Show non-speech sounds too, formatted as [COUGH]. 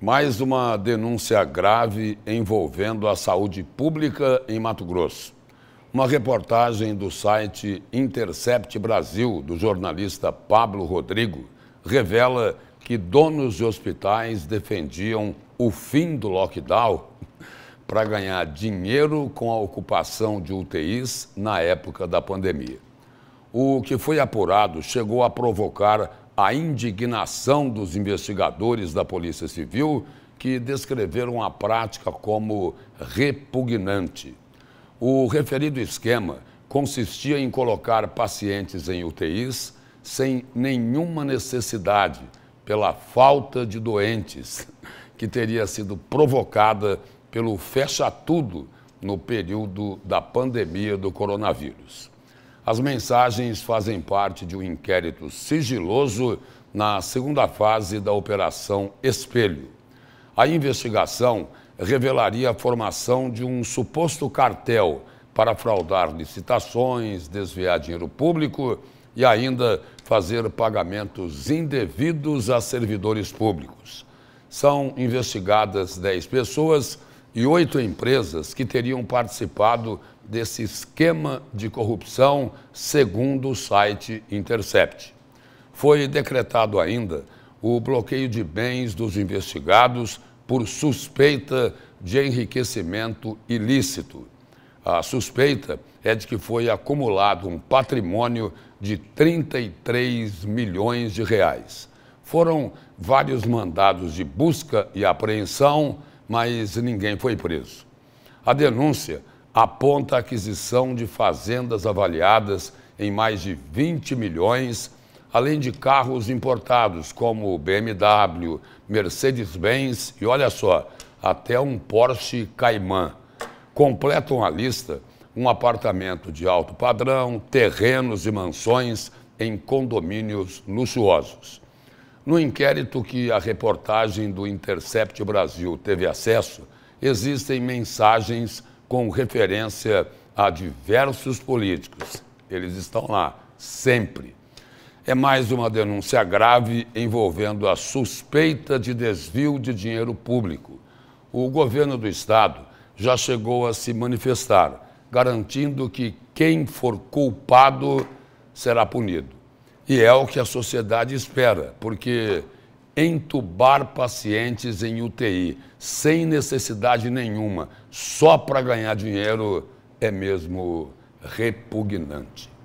Mais uma denúncia grave envolvendo a saúde pública em Mato Grosso. Uma reportagem do site Intercept Brasil, do jornalista Pablo Rodrigo, revela que donos de hospitais defendiam o fim do lockdown [LAUGHS] para ganhar dinheiro com a ocupação de UTIs na época da pandemia. O que foi apurado chegou a provocar a indignação dos investigadores da Polícia Civil, que descreveram a prática como repugnante. O referido esquema consistia em colocar pacientes em UTIs sem nenhuma necessidade, pela falta de doentes, [LAUGHS] que teria sido provocada pelo fecha-tudo no período da pandemia do coronavírus. As mensagens fazem parte de um inquérito sigiloso na segunda fase da Operação Espelho. A investigação revelaria a formação de um suposto cartel para fraudar licitações, desviar dinheiro público e ainda fazer pagamentos indevidos a servidores públicos. São investigadas 10 pessoas e oito empresas que teriam participado desse esquema de corrupção, segundo o site Intercept. Foi decretado ainda o bloqueio de bens dos investigados por suspeita de enriquecimento ilícito. A suspeita é de que foi acumulado um patrimônio de 33 milhões de reais. Foram vários mandados de busca e apreensão, mas ninguém foi preso. A denúncia aponta a aquisição de fazendas avaliadas em mais de 20 milhões, além de carros importados como BMW, Mercedes-Benz e, olha só, até um Porsche Cayman. Completam a lista um apartamento de alto padrão, terrenos e mansões em condomínios luxuosos. No inquérito que a reportagem do Intercept Brasil teve acesso, existem mensagens com referência a diversos políticos. Eles estão lá, sempre. É mais uma denúncia grave envolvendo a suspeita de desvio de dinheiro público. O governo do Estado já chegou a se manifestar, garantindo que quem for culpado será punido. E é o que a sociedade espera, porque entubar pacientes em UTI sem necessidade nenhuma, só para ganhar dinheiro, é mesmo repugnante.